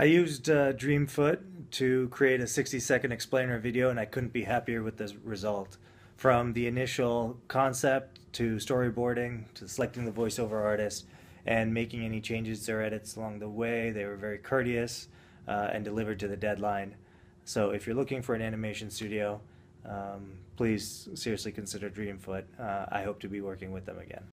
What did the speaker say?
I used uh, Dreamfoot to create a 60 second explainer video, and I couldn't be happier with the result. From the initial concept to storyboarding to selecting the voiceover artist and making any changes or edits along the way, they were very courteous uh, and delivered to the deadline. So if you're looking for an animation studio, um, please seriously consider Dreamfoot. Uh, I hope to be working with them again.